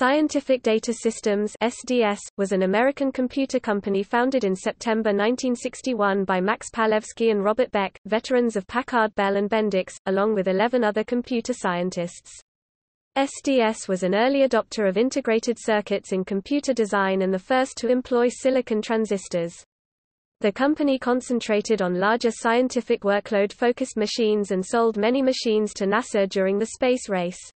Scientific Data Systems SDS, was an American computer company founded in September 1961 by Max Palevsky and Robert Beck, veterans of Packard Bell and Bendix, along with 11 other computer scientists. SDS was an early adopter of integrated circuits in computer design and the first to employ silicon transistors. The company concentrated on larger scientific workload-focused machines and sold many machines to NASA during the space race.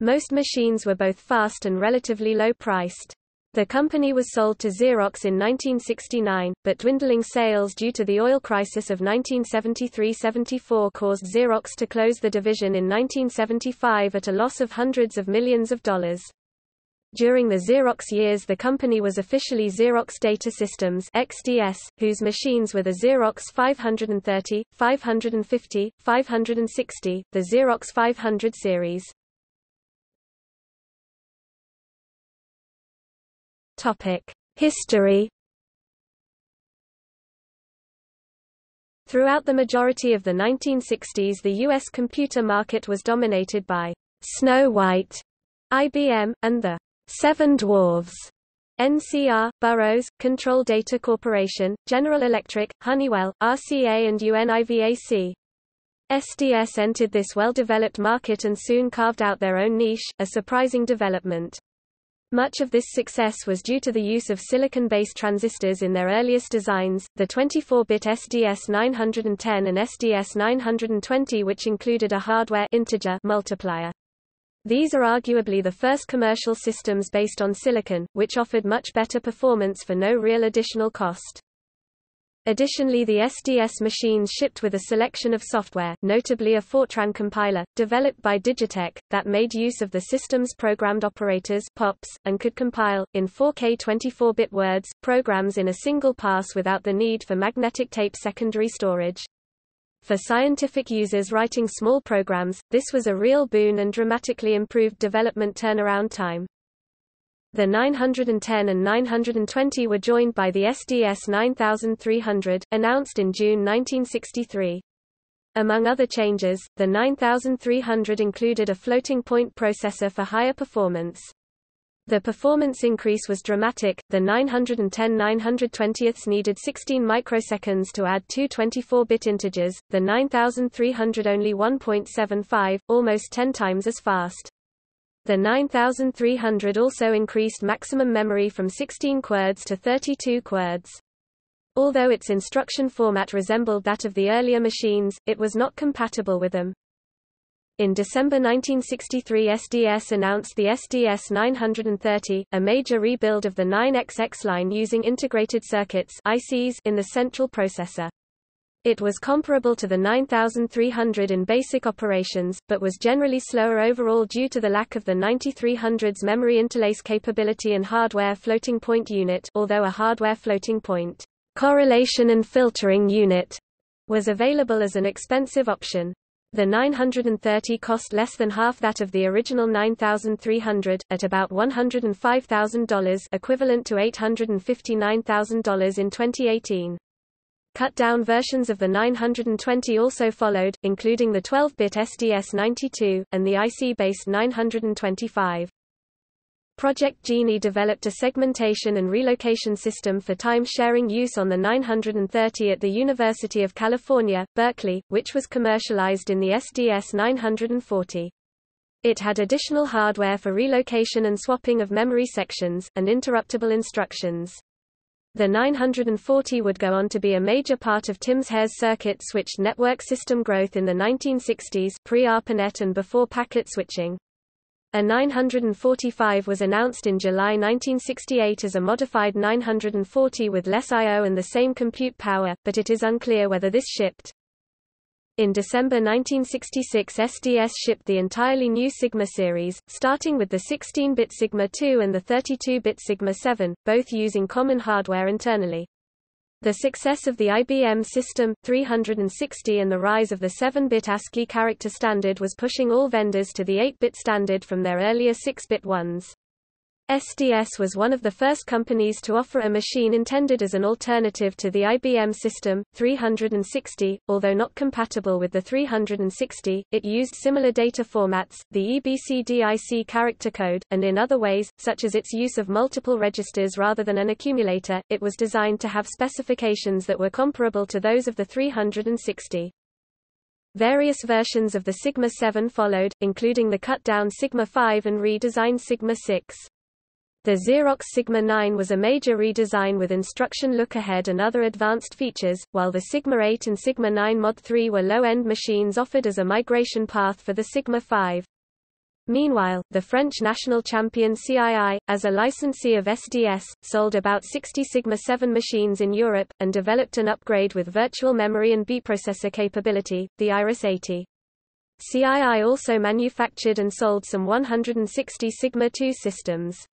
Most machines were both fast and relatively low-priced. The company was sold to Xerox in 1969, but dwindling sales due to the oil crisis of 1973–74 caused Xerox to close the division in 1975 at a loss of hundreds of millions of dollars. During the Xerox years the company was officially Xerox Data Systems XDS, whose machines were the Xerox 530, 550, 560, the Xerox 500 series. History Throughout the majority of the 1960s the U.S. computer market was dominated by Snow White, IBM, and the Seven Dwarves, NCR, Burroughs, Control Data Corporation, General Electric, Honeywell, RCA and UNIVAC. SDS entered this well-developed market and soon carved out their own niche, a surprising development. Much of this success was due to the use of silicon-based transistors in their earliest designs, the 24-bit SDS 910 and SDS 920 which included a hardware integer multiplier. These are arguably the first commercial systems based on silicon, which offered much better performance for no real additional cost. Additionally the SDS machines shipped with a selection of software, notably a Fortran compiler, developed by Digitek, that made use of the system's programmed operators POPs, and could compile, in 4K 24-bit words, programs in a single pass without the need for magnetic tape secondary storage. For scientific users writing small programs, this was a real boon and dramatically improved development turnaround time. The 910 and 920 were joined by the SDS 9300, announced in June 1963. Among other changes, the 9300 included a floating-point processor for higher performance. The performance increase was dramatic. The 910 920ths needed 16 microseconds to add two 24-bit integers, the 9300 only 1.75, almost 10 times as fast. The 9300 also increased maximum memory from 16 QWERTZ to 32 QWERTZ. Although its instruction format resembled that of the earlier machines, it was not compatible with them. In December 1963 SDS announced the SDS 930, a major rebuild of the 9XX line using integrated circuits ICs in the central processor. It was comparable to the 9300 in basic operations, but was generally slower overall due to the lack of the 9300's memory interlace capability and hardware floating point unit although a hardware floating point correlation and filtering unit was available as an expensive option. The 930 cost less than half that of the original 9300, at about $105,000 equivalent to $859,000 in 2018. Cut-down versions of the 920 also followed, including the 12-bit SDS-92, and the IC-based 925. Project Genie developed a segmentation and relocation system for time-sharing use on the 930 at the University of California, Berkeley, which was commercialized in the SDS 940. It had additional hardware for relocation and swapping of memory sections, and interruptible instructions. The 940 would go on to be a major part of Tymshare's circuit-switched network system growth in the 1960s pre-ARPANET and before packet switching. A 945 was announced in July 1968 as a modified 940 with less I.O. and the same compute power, but it is unclear whether this shipped. In December 1966 SDS shipped the entirely new Sigma series, starting with the 16-bit Sigma 2 and the 32-bit Sigma 7, both using common hardware internally. The success of the IBM System 360 and the rise of the 7-bit ASCII character standard was pushing all vendors to the 8-bit standard from their earlier 6-bit ones. SDS was one of the first companies to offer a machine intended as an alternative to the IBM system, 360, although not compatible with the 360, it used similar data formats, the EBCDIC character code, and in other ways, such as its use of multiple registers rather than an accumulator, it was designed to have specifications that were comparable to those of the 360. Various versions of the Sigma 7 followed, including the cut-down Sigma 5 and redesigned Sigma 6. The Xerox Sigma 9 was a major redesign with instruction look-ahead and other advanced features, while the Sigma 8 and Sigma 9 Mod 3 were low-end machines offered as a migration path for the Sigma 5. Meanwhile, the French national champion CII, as a licensee of SDS, sold about 60 Sigma 7 machines in Europe, and developed an upgrade with virtual memory and B-processor capability, the Iris 80. CII also manufactured and sold some 160 Sigma 2 systems.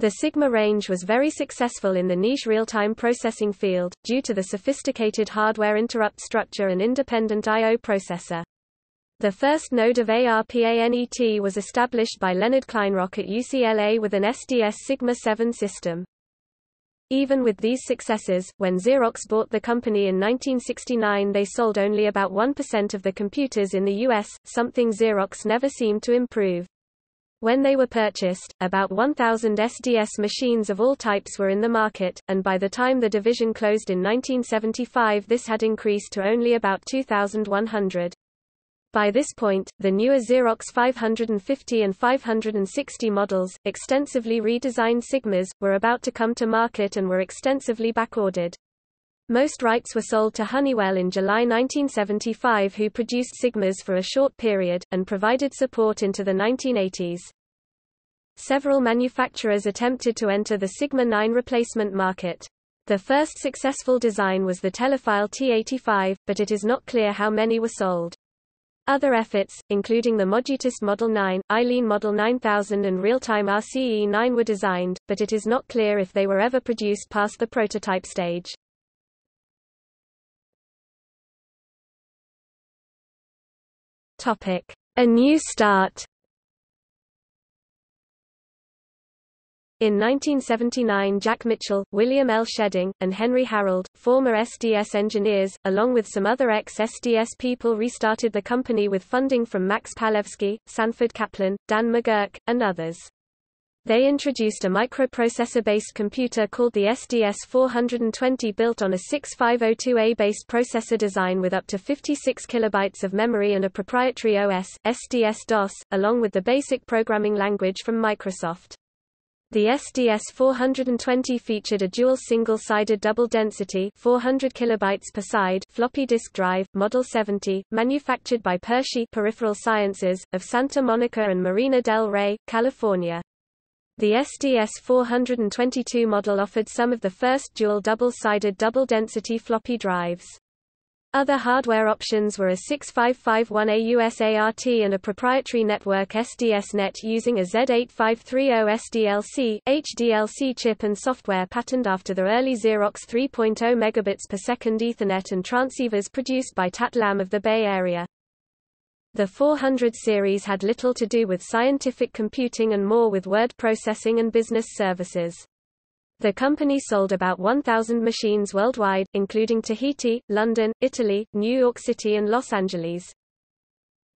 The Sigma range was very successful in the niche real-time processing field, due to the sophisticated hardware interrupt structure and independent I.O. processor. The first node of ARPANET was established by Leonard Kleinrock at UCLA with an SDS Sigma 7 system. Even with these successes, when Xerox bought the company in 1969 they sold only about 1% of the computers in the U.S., something Xerox never seemed to improve. When they were purchased, about 1,000 SDS machines of all types were in the market, and by the time the division closed in 1975 this had increased to only about 2,100. By this point, the newer Xerox 550 and 560 models, extensively redesigned Sigmas, were about to come to market and were extensively backordered. Most rights were sold to Honeywell in July 1975 who produced Sigmas for a short period, and provided support into the 1980s. Several manufacturers attempted to enter the Sigma 9 replacement market. The first successful design was the Telefile T85, but it is not clear how many were sold. Other efforts, including the Modutist Model 9, Eileen Model 9000 and Realtime RCE 9 were designed, but it is not clear if they were ever produced past the prototype stage. Topic: A New Start. In 1979 Jack Mitchell, William L. Shedding, and Henry Harold, former SDS engineers, along with some other ex-SDS people restarted the company with funding from Max Palevsky, Sanford Kaplan, Dan McGurk, and others. They introduced a microprocessor-based computer called the SDS-420 built on a 6502A-based processor design with up to 56 kilobytes of memory and a proprietary OS, SDS-DOS, along with the basic programming language from Microsoft. The SDS-420 featured a dual single-sided double-density 400 kilobytes per side floppy disk drive, Model 70, manufactured by PerSci Peripheral Sciences, of Santa Monica and Marina del Rey, California. The SDS-422 model offered some of the first dual double-sided double-density floppy drives. Other hardware options were a 6551A USART and a proprietary network SDS-NET using a Z8530 SDLC, HDLC chip and software patterned after the early Xerox 3.0 megabits per second Ethernet and transceivers produced by Tat Lam of the Bay Area. The 400 series had little to do with scientific computing and more with word processing and business services. The company sold about 1,000 machines worldwide, including Tahiti, London, Italy, New York City and Los Angeles.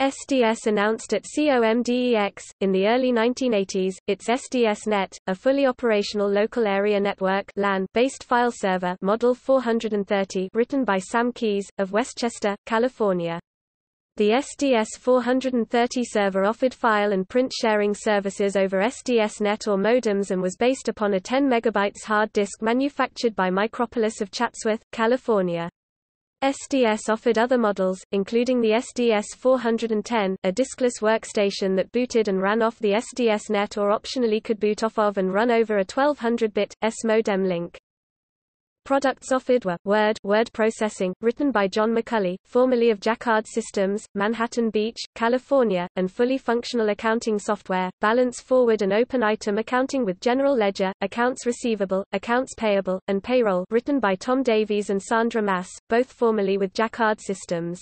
SDS announced at COMDEX, in the early 1980s, its SDS-NET, a fully operational local area network LAN-based file server Model 430 written by Sam Keys, of Westchester, California. The SDS-430 server offered file and print sharing services over SDS-NET or modems and was based upon a 10 MB hard disk manufactured by Micropolis of Chatsworth, California. SDS offered other models, including the SDS-410, a diskless workstation that booted and ran off the SDS-NET or optionally could boot off of and run over a 1200-bit, S modem link. Products offered were Word, word processing, written by John McCulley, formerly of Jacquard Systems, Manhattan Beach, California, and fully functional accounting software, balance forward and open item accounting with general ledger, accounts receivable, accounts payable, and payroll written by Tom Davies and Sandra Mass, both formerly with Jacquard Systems.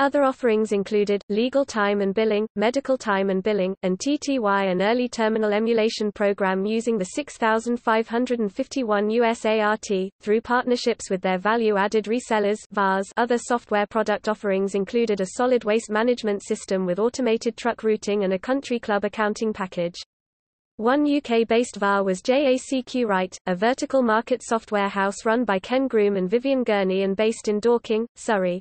Other offerings included, legal time and billing, medical time and billing, and TTY an early terminal emulation program using the 6551 USART, through partnerships with their value-added resellers VARs. Other software product offerings included a solid waste management system with automated truck routing and a country club accounting package. One UK-based VAR was JACQ Wright, a vertical market software house run by Ken Groom and Vivian Gurney and based in Dorking, Surrey.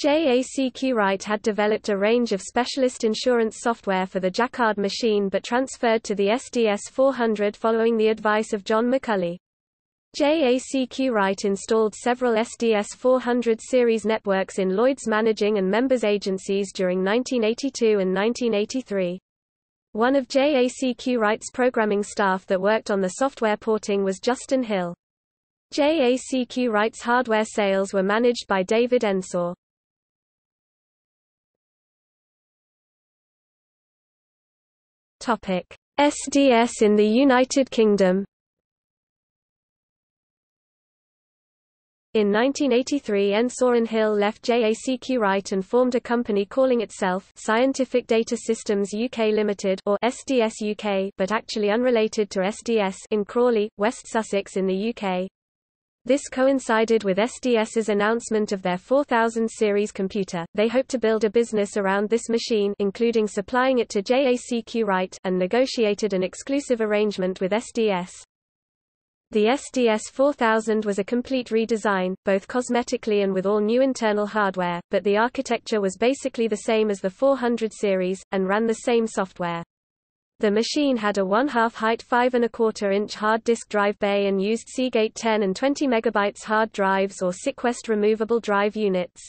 JACQ Wright had developed a range of specialist insurance software for the Jacquard machine but transferred to the SDS 400 following the advice of John McCulley. JACQ Wright installed several SDS 400 series networks in Lloyd's managing and members agencies during 1982 and 1983. One of JACQ Wright's programming staff that worked on the software porting was Justin Hill. JACQ Wright's hardware sales were managed by David Ensor. Topic: SDS in the United Kingdom. In 1983 Ensor Hill left JACQ Wright and formed a company calling itself Scientific Data Systems UK Limited or SDS UK but actually unrelated to SDS in Crawley, West Sussex in the UK. This coincided with SDS's announcement of their 4000 series computer. They hoped to build a business around this machine including supplying it to JACQ Wright and negotiated an exclusive arrangement with SDS. The SDS 4000 was a complete redesign, both cosmetically and with all new internal hardware, but the architecture was basically the same as the 400 series, and ran the same software. The machine had a one-half height 5 and a quarter inch hard disk drive bay and used Seagate 10 and 20 megabytes hard drives or SyQuest removable drive units.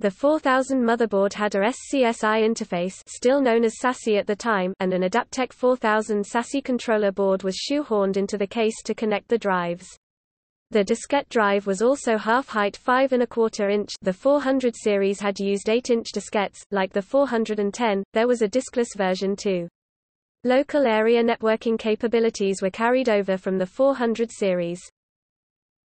The 4000 motherboard had a SCSI interface still known as SASI at the time and an Adaptec 4000 SASI controller board was shoehorned into the case to connect the drives. The diskette drive was also half-height 5 and a quarter inch the 400 series had used 8-inch diskettes, like the 410, there was a diskless version too. Local area networking capabilities were carried over from the 400 series.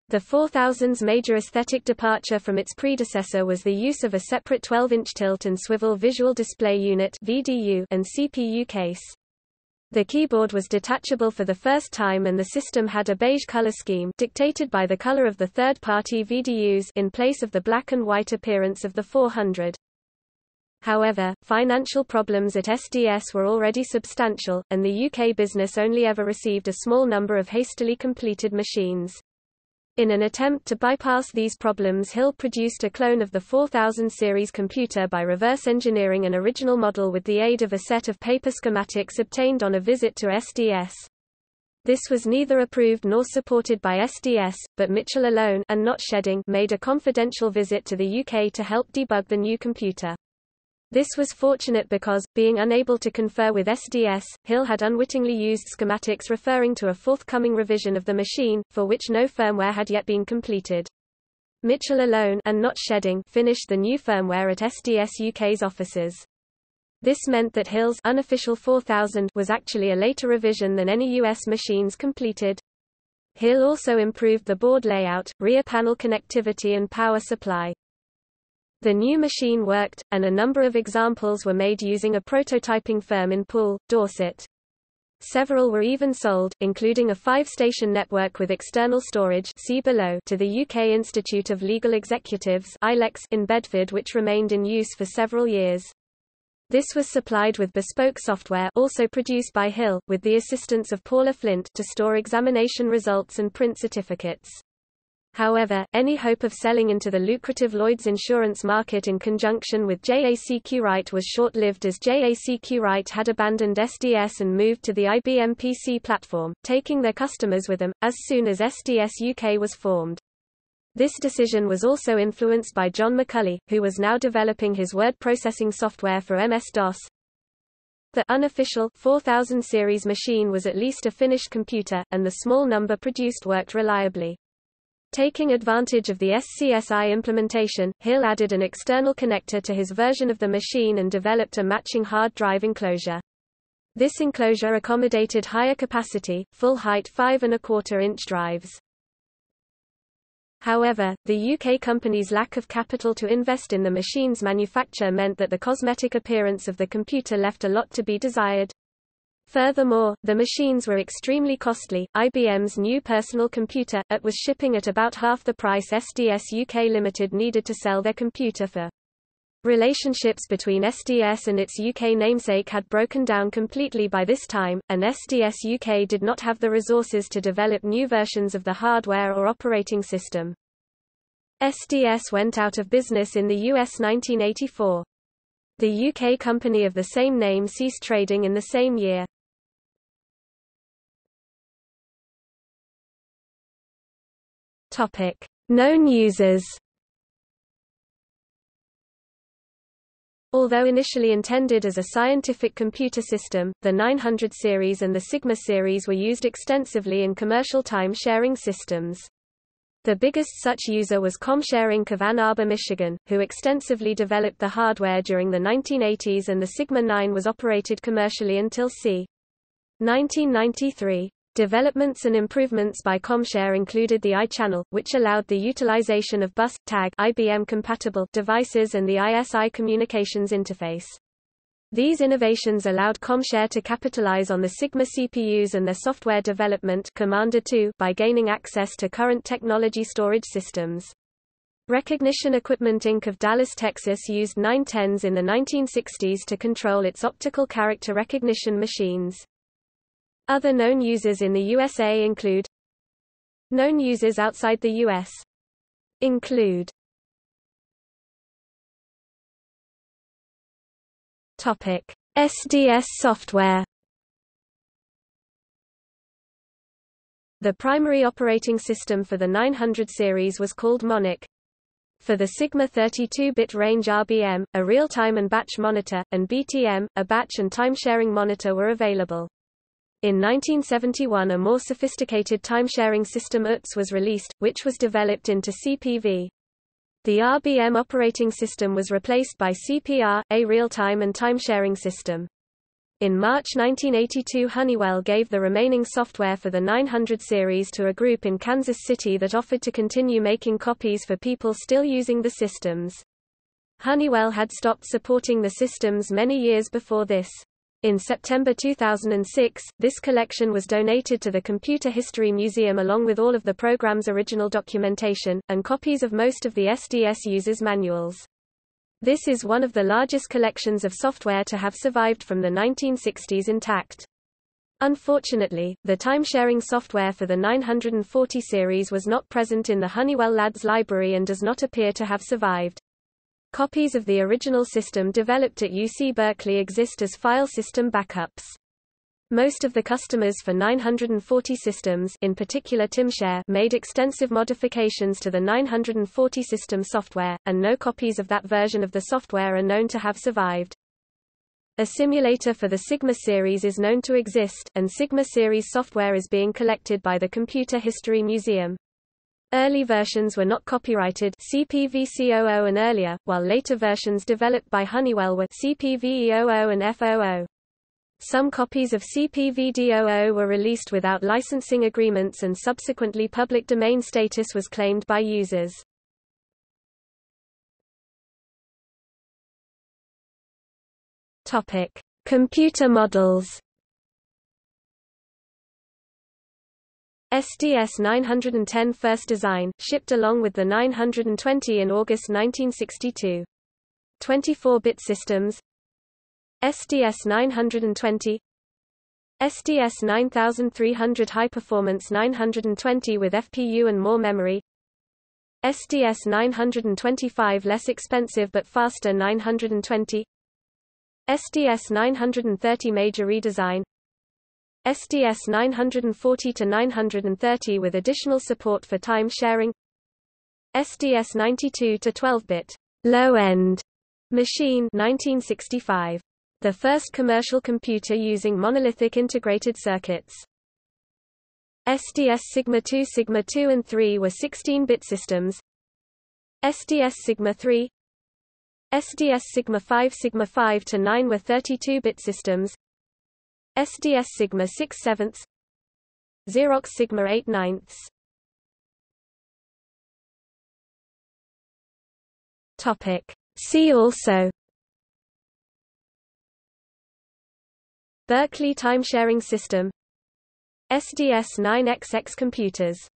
The 4000's major aesthetic departure from its predecessor was the use of a separate 12-inch tilt and swivel visual display unit (VDU) and CPU case. The keyboard was detachable for the first time and the system had a beige color scheme dictated by the color of the third-party VDUs in place of the black and white appearance of the 400. However, financial problems at SDS were already substantial, and the UK business only ever received a small number of hastily completed machines. In an attempt to bypass these problems Hill produced a clone of the 4000 series computer by reverse engineering an original model with the aid of a set of paper schematics obtained on a visit to SDS. This was neither approved nor supported by SDS, but Mitchell alone and not Shedding made a confidential visit to the UK to help debug the new computer. This was fortunate because, being unable to confer with SDS, Hill had unwittingly used schematics referring to a forthcoming revision of the machine, for which no firmware had yet been completed. Mitchell alone and not Shedding finished the new firmware at SDS UK's offices. This meant that Hill's unofficial 4000 was actually a later revision than any US machines completed. Hill also improved the board layout, rear panel connectivity and power supply. The new machine worked, and a number of examples were made using a prototyping firm in Poole, Dorset. Several were even sold, including a five-station network with external storage see below to the UK Institute of Legal Executives in Bedford which remained in use for several years. This was supplied with bespoke software also produced by Hill, with the assistance of Paula Flint to store examination results and print certificates. However, any hope of selling into the lucrative Lloyd's insurance market in conjunction with JACQ Wright was short-lived as JACQ Wright had abandoned SDS and moved to the IBM PC platform, taking their customers with them, as soon as SDS UK was formed. This decision was also influenced by John McCulley, who was now developing his word processing software for MS-DOS. The unofficial 4000 series machine was at least a finished computer, and the small number produced worked reliably. Taking advantage of the SCSI implementation, Hill added an external connector to his version of the machine and developed a matching hard drive enclosure. This enclosure accommodated higher capacity, full height 5 and a quarter inch drives. However, the UK company's lack of capital to invest in the machine's manufacture meant that the cosmetic appearance of the computer left a lot to be desired. Furthermore, the machines were extremely costly. IBM's new personal computer, AT was shipping at about half the price SDS UK Limited needed to sell their computer for. Relationships between SDS and its UK namesake had broken down completely by this time, and SDS UK did not have the resources to develop new versions of the hardware or operating system. SDS went out of business in the US 1984. The UK company of the same name ceased trading in the same year. Topic: Known users. Although initially intended as a scientific computer system, the 900 series and the Sigma series were used extensively in commercial time-sharing systems. The biggest such user was ComShare Inc. of Ann Arbor, Michigan, who extensively developed the hardware during the 1980s and the Sigma 9 was operated commercially until c. 1993. Developments and improvements by ComShare included the iChannel, which allowed the utilization of bus, tag IBM-compatible devices and the ISI communications interface. These innovations allowed ComShare to capitalize on the Sigma CPUs and their software development Commander 2 by gaining access to current technology storage systems. Recognition Equipment Inc. of Dallas, Texas used 910s in the 1960s to control its optical character recognition machines. Other known users in the USA include Known users outside the U.S. include Topic: SDS software. The primary operating system for the 900 series was called MONARCH. For the Sigma 32-bit range RBM, a real-time and batch monitor, and BTM, a batch and time-sharing monitor were available. In 1971 a more sophisticated time-sharing system UTS was released, which was developed into CPV. The RBM operating system was replaced by CPR, a real-time and time-sharing system. In March 1982 Honeywell gave the remaining software for the 900 series to a group in Kansas City that offered to continue making copies for people still using the systems. Honeywell had stopped supporting the systems many years before this. In September 2006, this collection was donated to the Computer History Museum along with all of the program's original documentation, and copies of most of the SDS users' manuals. This is one of the largest collections of software to have survived from the 1960s intact. Unfortunately, the time-sharing software for the 940 series was not present in the Honeywell Labs library and does not appear to have survived. Copies of the original system developed at UC Berkeley exist as file system backups. Most of the customers for 940 systems in particular Tymshare made extensive modifications to the 940 system software, and no copies of that version of the software are known to have survived. A simulator for the Sigma series is known to exist, and Sigma series software is being collected by the Computer History Museum. Early versions were not copyrighted CPV-C00 and earlier, while later versions developed by Honeywell were CPV-E00 and F00. Some copies of CPV-D00 were released without licensing agreements and subsequently public domain status was claimed by users. Topic: Computer models SDS 910 first design, shipped along with the 920 in August 1962. 24-bit systems. SDS 920 SDS 9300 High Performance 920 with FPU and more memory. SDS 925 Less expensive but faster 920 SDS 930 Major redesign SDS 940 to 930 with additional support for time sharing. SDS 92 to 12-bit low-end machine 1965. The first commercial computer using monolithic integrated circuits. SDS Sigma 2 Sigma 2 and 3 were 16-bit systems. SDS Sigma 3 SDS Sigma 5 Sigma 5 to 9 were 32-bit systems. SDS sigma 6 sevenths Xerox sigma 8 ninths. Topic. See also. Berkeley timesharing system. SDS 9XX computers.